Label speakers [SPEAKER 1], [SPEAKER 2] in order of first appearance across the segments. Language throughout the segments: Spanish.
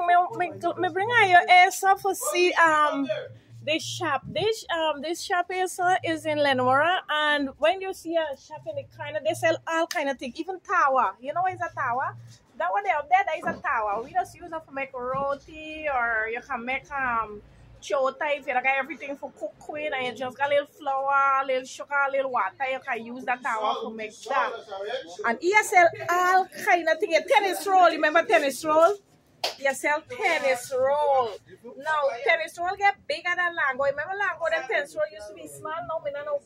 [SPEAKER 1] Me, me, me bring you eso for see um this shop. This um this shop is uh, is in Lenora, and when you see a shop in the kind of they sell all kind of things, even tower. You know what is a tower? That one there up there, that is a tower. We just use it for make roti, or you can make um chota if you got everything for cook with, and you just got a little flour, a little sugar, a little water. You can use that tower to make that. And sell all kind of thing. A Tennis roll, remember tennis roll? You sell tennis roll. Now tennis roll get bigger than Lango. Remember Lango, the tennis roll used to be small. Now we don't know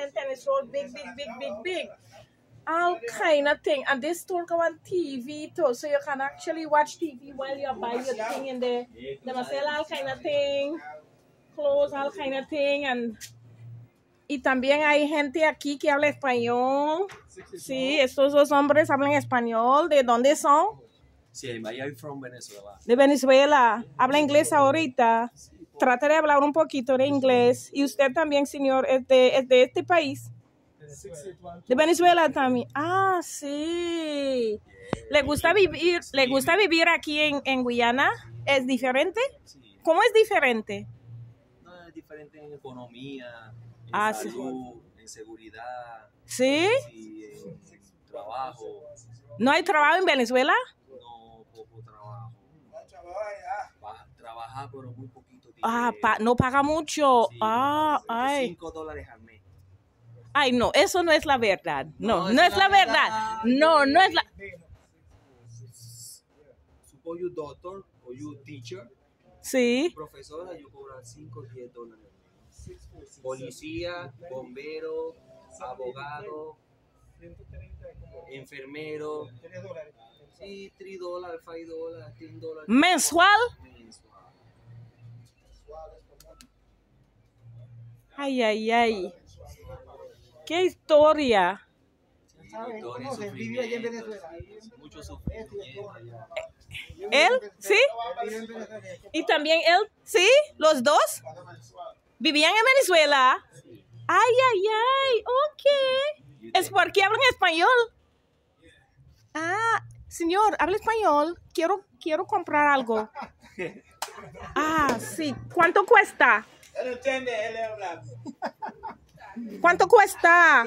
[SPEAKER 1] and tennis roll big, big, big, big, big. All kind of thing. And this store go on TV too. So you can actually watch TV while you're buying your thing in there. They must sell all kind of thing. Clothes, all kind of thing. And y también hay gente aquí que habla español. Sí, estos dos hombres hablan español. ¿De dónde son?
[SPEAKER 2] Sí, I from Venezuela.
[SPEAKER 1] de Venezuela. Habla inglés ahorita. Trata de hablar un poquito de inglés. Y usted también, señor, es de, es de este país. De Venezuela también. Ah, sí. ¿Le gusta vivir, le gusta vivir aquí en, en Guyana? ¿Es diferente? ¿Cómo es diferente?
[SPEAKER 2] No, es diferente en economía, en
[SPEAKER 1] Ah, sí.
[SPEAKER 2] salud, en seguridad,
[SPEAKER 1] ¿Sí?
[SPEAKER 2] sí, en trabajo.
[SPEAKER 1] ¿No hay trabajo en Venezuela?
[SPEAKER 2] No, poco trabajo. Va- trabajar, pero muy poquito dinero.
[SPEAKER 1] Ah, pa- no paga mucho.
[SPEAKER 2] Sí,
[SPEAKER 1] Ah, ay.
[SPEAKER 2] 5 dólares al mes.
[SPEAKER 1] Ay, no, eso no es la verdad. No,
[SPEAKER 2] No,
[SPEAKER 1] no es la verdad. No, no es la...
[SPEAKER 2] Suppose you doctor or you teacher,
[SPEAKER 1] Sí.
[SPEAKER 2] profesora, you cobra 5 o 10 dólares. Policía, bombero, abogado, enfermero. Sí, 3 dólares, 5 dólares, 10 dólares.
[SPEAKER 1] ¿Mensual?
[SPEAKER 2] Mensual.
[SPEAKER 1] Ay, ay, ay. Qué historia.
[SPEAKER 2] Victoria,
[SPEAKER 3] ¿Cómo se vive allá en
[SPEAKER 2] sufrimiento,
[SPEAKER 3] Venezuela?
[SPEAKER 2] sí, Mucho sufrimiento allá.
[SPEAKER 1] ¿Él? ¿Sí? ¿Y también él? ¿Sí? ¿Los dos? ¿Vivían en Venezuela? Ay, ay, ay. Ok. ¿Es porque hablan español? Ah, señor, habla español. Quiero, quiero comprar algo. Ah, sí. ¿Cuánto cuesta?
[SPEAKER 4] Él entiende, él habla.
[SPEAKER 1] ¿Cuánto cuesta?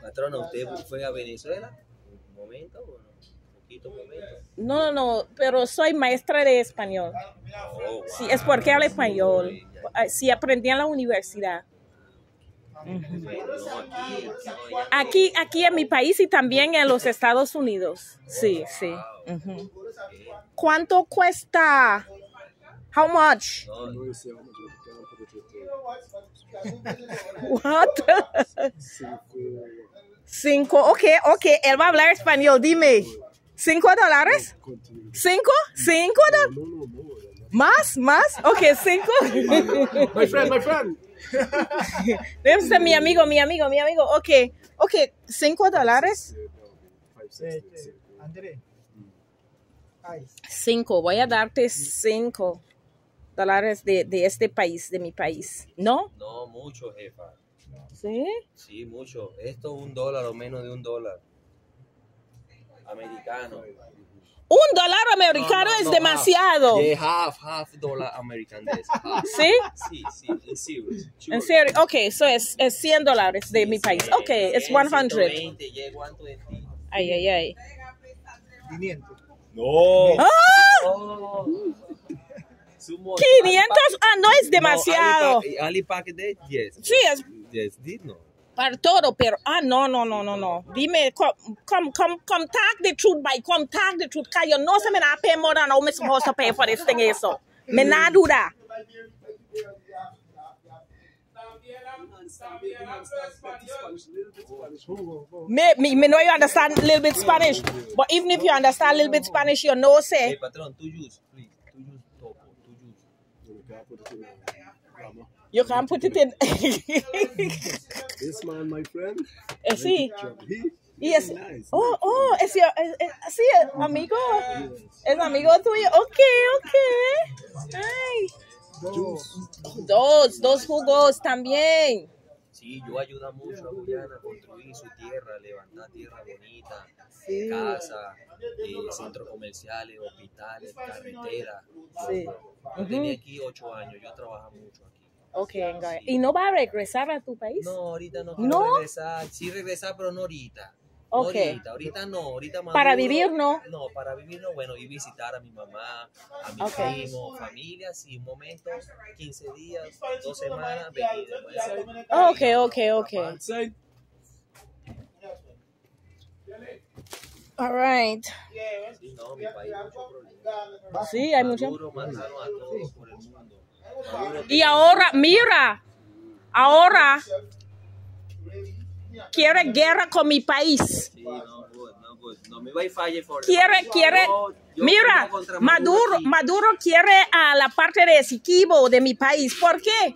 [SPEAKER 2] Patrona, ¿usted fue a Venezuela? ¿Un momento o no? ¿Un poquito momento?
[SPEAKER 1] No, no, pero soy maestra de español.
[SPEAKER 2] Oh,
[SPEAKER 1] Sí, es porque habla español. Ah, Sí, aprendí en la universidad.
[SPEAKER 2] Aquí.
[SPEAKER 1] Aquí, en mi país y también en los Estados Unidos. Sí, sí. ¿Cuánto cuesta? How much? What? Cinco. Ok, ok. Él va a hablar español. Dime. ¿Cinco dólares? ¿Cinco? ¿Cinco dólares? ¿Más? ¿Más? Ok, cinco.
[SPEAKER 5] My friend, my friend.
[SPEAKER 1] Ese es mi amigo, mi amigo, mi amigo. Ok, ok. ¿Cinco dólares?
[SPEAKER 3] Ay,
[SPEAKER 1] Cinco. Voy a darte cinco dólares de, de este país, de mi país. ¿No?
[SPEAKER 2] no, mucho, jefa.
[SPEAKER 1] ¿Sí?
[SPEAKER 2] Sí, mucho. Esto un dólar o menos de un dólar. Americano.
[SPEAKER 1] Un dólar americano
[SPEAKER 2] No, no,
[SPEAKER 1] es
[SPEAKER 2] no,
[SPEAKER 1] demasiado.
[SPEAKER 2] half. Yeah, half, half dollar American. This, half.
[SPEAKER 1] ¿Sí?
[SPEAKER 2] Sí, sí, en serio.
[SPEAKER 1] En serio. Ok, eso es, es 100 dólares de mi país. Ok, es 100.
[SPEAKER 2] 120, yeah, 120.
[SPEAKER 1] Ay, ay, ay.
[SPEAKER 3] 500.
[SPEAKER 2] No.
[SPEAKER 1] ¡Ah!
[SPEAKER 2] Oh. Sumo-
[SPEAKER 1] 500. Ah, no es demasiado.
[SPEAKER 2] No, Ali Pack de yes.
[SPEAKER 1] Sí, es
[SPEAKER 2] no.
[SPEAKER 1] Para todo, pero. Ah, no, no, no, no, no. Dime, come, come, come, tag the truth by come tag the truth. Kayo, no se me da pay more than me supposed to pay for this thing, eso. Me na do that. Me, me, me know you understand a little bit Spanish, but even if you understand a little bit Spanish, you know,
[SPEAKER 2] Hey,
[SPEAKER 1] say,
[SPEAKER 2] patrón, tú use, please. Tú use topo, tú use.
[SPEAKER 1] You can put it in.
[SPEAKER 5] This man, my friend.
[SPEAKER 1] Eh, sí. Yes.
[SPEAKER 5] nice.
[SPEAKER 1] Oh, oh, es es, es- sí, es amigo. Es amigo tuyo. Ok, ok. Ay.
[SPEAKER 3] Dos.
[SPEAKER 1] Dos, dos jugos también.
[SPEAKER 2] Sí, yo ayudo mucho a Guyana a construir su tierra, levantar tierra bonita,
[SPEAKER 1] Sí.
[SPEAKER 2] casa, eh, centros comerciales, hospitales, carreteras.
[SPEAKER 1] Sí.
[SPEAKER 2] Yo tenía aquí ocho años, yo trabajo mucho aquí.
[SPEAKER 1] Ok. ¿Y no va a regresar a tu país?
[SPEAKER 2] No, ahorita no quiero
[SPEAKER 1] ¿No?
[SPEAKER 2] regresar. Sí regresar, pero no ahorita. No
[SPEAKER 1] Ok.
[SPEAKER 2] ahorita, ahorita no, ahorita
[SPEAKER 1] Para vivir, no.
[SPEAKER 2] No, para vivir no, bueno, y visitar a mi mamá, a mi
[SPEAKER 1] Ok.
[SPEAKER 2] primo, familia, sí, un momento, 15 días, dos semanas, venir después.
[SPEAKER 1] Ok, ok, ok. All right.
[SPEAKER 2] Sí, no, mi país, mucho problema.
[SPEAKER 1] Sí, hay mucho.
[SPEAKER 2] Maduro a todos por el mundo.
[SPEAKER 1] Y ahora, mira, ahora quiere guerra con mi país.
[SPEAKER 2] Sí, no, good, no, good. No, mi wifi for
[SPEAKER 1] Quiere, quiere, mira, Maduro. Maduro quiere a la parte de Siquibo de mi país. ¿Por qué?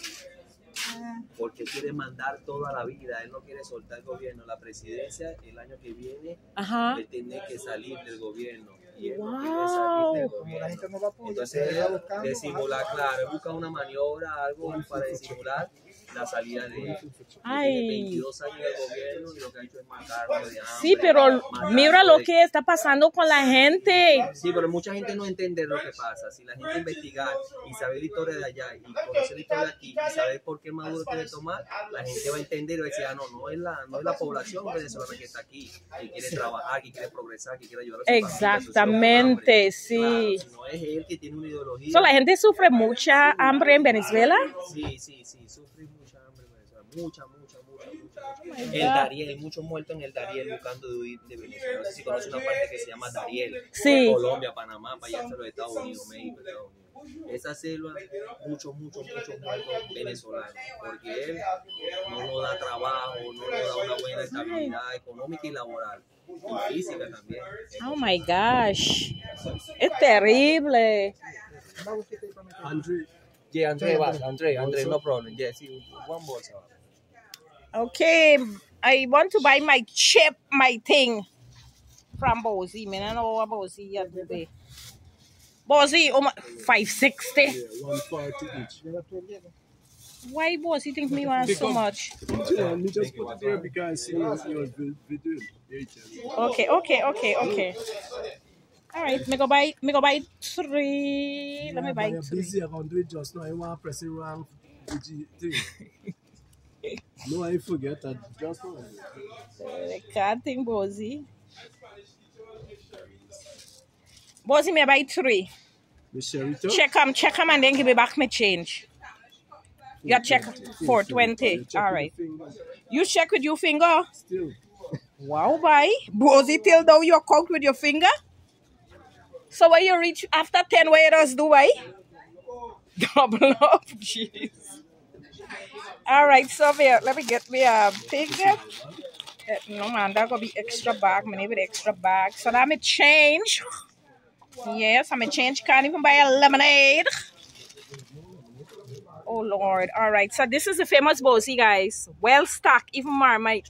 [SPEAKER 2] Porque quiere mandar toda la vida, él no quiere soltar el gobierno. La presidencia el año que viene,
[SPEAKER 1] Ajá.
[SPEAKER 2] él tiene que salir del gobierno. Y
[SPEAKER 1] Wow.
[SPEAKER 3] Como la gente no
[SPEAKER 2] Entonces,
[SPEAKER 3] él está buscando.
[SPEAKER 2] de simular, claro, busca una maniobra, algo para disimular la salida de.
[SPEAKER 1] Ay.
[SPEAKER 2] Tiene 22 años de gobierno y lo que ha hecho es matarlo de hambre.
[SPEAKER 1] Sí, pero mira lo
[SPEAKER 2] de-
[SPEAKER 1] que está pasando con la gente.
[SPEAKER 2] Sí, pero mucha gente no entiende lo que pasa. Si la gente investigar y saber la historia de allá y conocer la historia de aquí y saber por qué Maduro quiere tomar, la gente va a entender y va a decir, ah, no, no es la, no es la población venezolana que está aquí, que quiere trabajar, que quiere progresar, que quiere ayudar a su familia,
[SPEAKER 1] Exactamente,
[SPEAKER 2] hambre.
[SPEAKER 1] sí.
[SPEAKER 2] Claro, no es él que tiene una ideología.
[SPEAKER 1] So, la gente sufre mucha hambre en Venezuela.
[SPEAKER 2] Sí, sí, sí, sufre mucha hambre en Venezuela. Mucha, mucha, mucha, mucha.
[SPEAKER 1] Oh
[SPEAKER 2] mucha. El Dariel, muchos muertos en el Dariel buscando de huir de Venezuela. No sé si conoce una parte que se llama Dariel.
[SPEAKER 1] Sí.
[SPEAKER 2] Colombia, Panamá, para allá los Estados Unidos, México, Estados Unidos. Esa selva, muchos, muchos, muchos muertos venezolanos. Porque él no nos da trabajo, no nos da una buena estabilidad económica y laboral. Y física también.
[SPEAKER 1] Oh my gosh. Es terrible.
[SPEAKER 5] Andre,
[SPEAKER 2] Yeah, Andre, vas, Andre, Andre, no problem. Yeah, see, one more.
[SPEAKER 1] Okay, I want to buy my chip, my thing from Bozy. Man, I know what Bozy yet today. Bozy, oh my, 560.
[SPEAKER 5] yeah, 140 each.
[SPEAKER 1] Why Bozy think me want so much?
[SPEAKER 5] Yeah, me just put it there because he was, he was vi-
[SPEAKER 1] Okay, okay, okay, okay. All right, me go buy, me go buy three. Let me buy
[SPEAKER 5] You're
[SPEAKER 1] three.
[SPEAKER 5] busy around it just now. I want to press it wrong. No, I forget that just now.
[SPEAKER 1] The card thing, Bozy. Bozy, me buy three.
[SPEAKER 5] The
[SPEAKER 1] Check them, check them, and then give me back my change. You check 420. All right. You check with your finger.
[SPEAKER 5] Still.
[SPEAKER 1] Wow, boy. Bozy till now you count with your finger. So when you reach after 10, what you does do, boy? Double up, jeez. All right, so there, let me get me a. Eh, No man, that gonna be extra bag. Me need extra bag. So that me change. Yes, I'm a change. Can't even buy a lemonade. Oh Lord. All right. So this is the famous Bozy, guys. Well stocked, even Marmite.